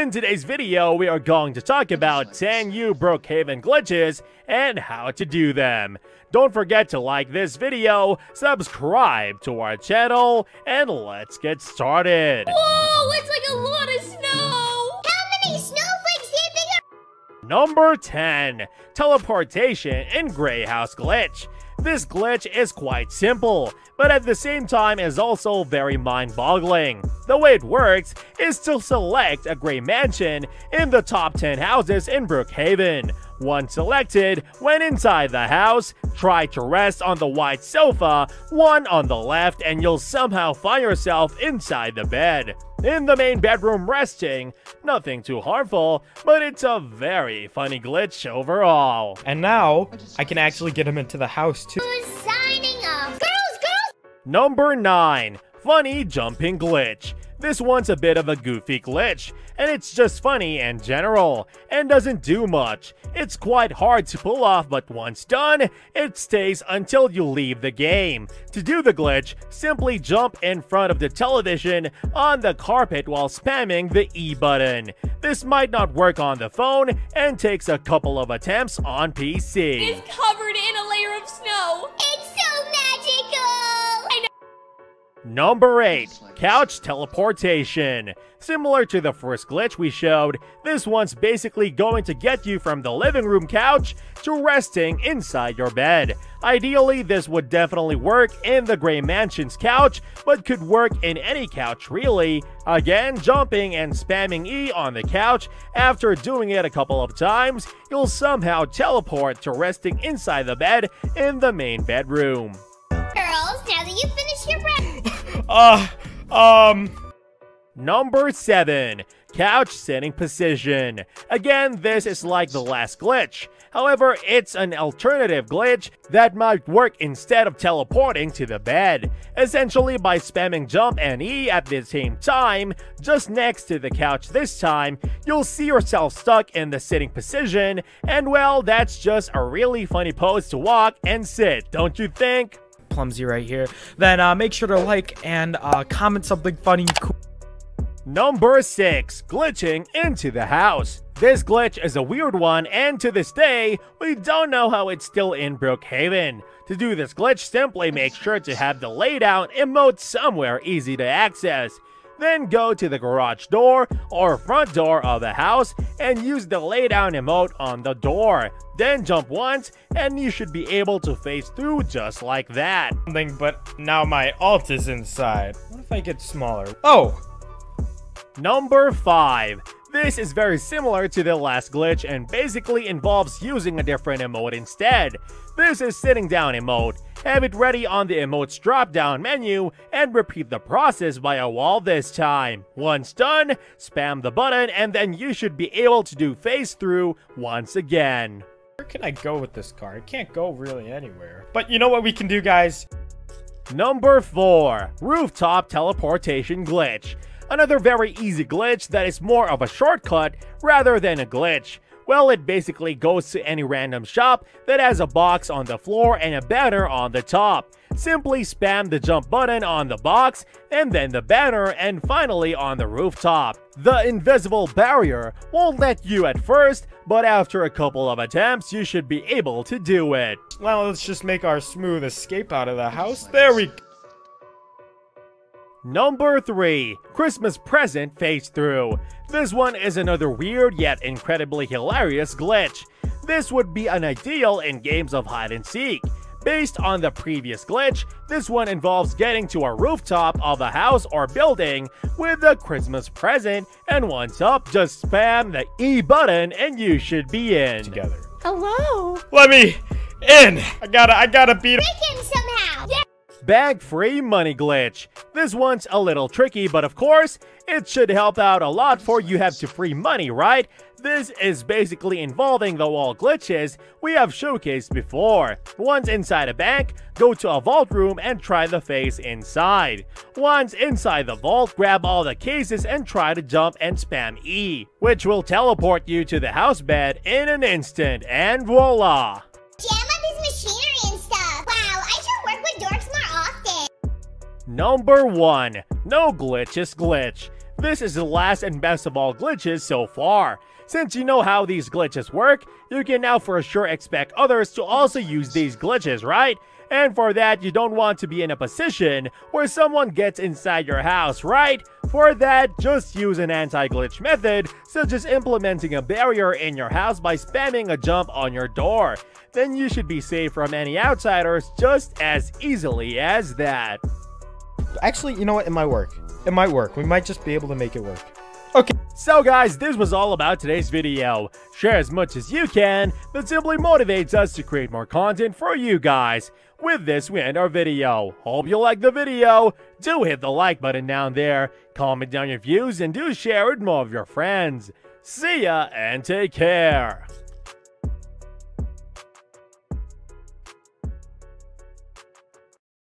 In today's video, we are going to talk about 10 new Brookhaven glitches and how to do them. Don't forget to like this video, subscribe to our channel, and let's get started. Whoa, it's like a lot of snow! How many snowflakes think are- Number 10. Teleportation in Grey House Glitch. This glitch is quite simple, but at the same time is also very mind-boggling. The way it works is to select a gray mansion in the top 10 houses in Brookhaven. Once selected, when inside the house, try to rest on the white sofa, one on the left, and you'll somehow find yourself inside the bed. In the main bedroom resting, nothing too harmful, but it's a very funny glitch overall. And now, I can actually get him into the house too. Who's signing off? Girls, girls! Number 9. Funny Jumping Glitch. This one's a bit of a goofy glitch, and it's just funny in general, and doesn't do much. It's quite hard to pull off, but once done, it stays until you leave the game. To do the glitch, simply jump in front of the television on the carpet while spamming the E button. This might not work on the phone, and takes a couple of attempts on PC. It's covered in a layer of snow! It's so magical! Number 8. Couch Teleportation. Similar to the first glitch we showed, this one's basically going to get you from the living room couch to resting inside your bed. Ideally, this would definitely work in the Grey Mansion's couch, but could work in any couch really. Again, jumping and spamming E on the couch, after doing it a couple of times, you'll somehow teleport to resting inside the bed in the main bedroom. Girls, now that you've finished your breakfast, Uh, um, Number 7. Couch Sitting Position. Again, this is like the last glitch. However, it's an alternative glitch that might work instead of teleporting to the bed. Essentially, by spamming jump and E at the same time, just next to the couch this time, you'll see yourself stuck in the sitting position, and well, that's just a really funny pose to walk and sit, don't you think? Plumsy right here. Then, uh, make sure to like and, uh, comment something funny. Number 6. Glitching into the house. This glitch is a weird one, and to this day, we don't know how it's still in Brookhaven. To do this glitch, simply make sure to have the laydown emote somewhere easy to access. Then go to the garage door or front door of the house and use the laydown emote on the door. Then jump once, and you should be able to face through just like that. Something, but now my alt is inside. What if I get smaller? Oh, Number 5. This is very similar to the last glitch and basically involves using a different emote instead. This is sitting down emote. Have it ready on the emote's drop down menu and repeat the process by a wall this time. Once done, spam the button and then you should be able to do face through once again. where can I go with this car? It can't go really anywhere. But you know what we can do, guys? Number 4. Rooftop Teleportation Glitch. Another very easy glitch that is more of a shortcut rather than a glitch. Well, it basically goes to any random shop that has a box on the floor and a banner on the top. Simply spam the jump button on the box, and then the banner, and finally on the rooftop. The invisible barrier won't let you at first, but after a couple of attempts, you should be able to do it. Well, let's just make our smooth escape out of the house. There we go. Number 3. Christmas Present Face Through. This one is another weird yet incredibly hilarious glitch. This would be an ideal in games of hide and seek. Based on the previous glitch, this one involves getting to a rooftop of a house or building with a Christmas present, and once up, just spam the E button and you should be in. Together. hello? Let me in. I gotta, I gotta beat. Break him somehow! Yeah! Bag free money glitch. This one's a little tricky, but of course, it should help out a lot for you have to free money, right? This is basically involving the wall glitches we have showcased before. Once inside a bank, go to a vault room and try the face inside. Once inside the vault, grab all the cases and try to jump and spam E, which will teleport you to the house bed in an instant, and voila! Number 1. No Glitches Glitch. This is the last and best of all glitches so far. Since you know how these glitches work, you can now for sure expect others to also use these glitches, right? And for that, you don't want to be in a position where someone gets inside your house, right? For that, just use an anti-glitch method, such as implementing a barrier in your house by spamming a jump on your door. Then you should be safe from any outsiders just as easily as that. Actually, you know what? It might work. It might work. We might just be able to make it work. Okay. So guys, this was all about today's video. Share as much as you can, that simply motivates us to create more content for you guys. With this, we end our video. Hope you liked the video. Do hit the like button down there, comment down your views, and do share with more of your friends. See ya, and take care.